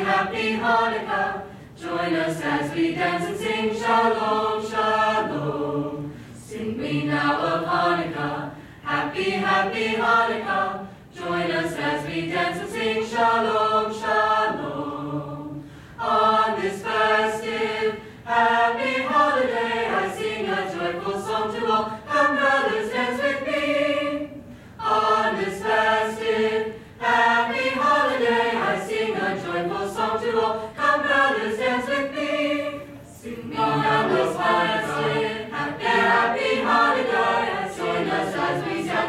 happy, Hanukkah. Join us as we dance and sing Shalom, Shalom. Sing we now of Hanukkah, happy, happy Hanukkah. Join us as we dance and sing Shalom, Shalom. Happy, happy holiday, and join us as we.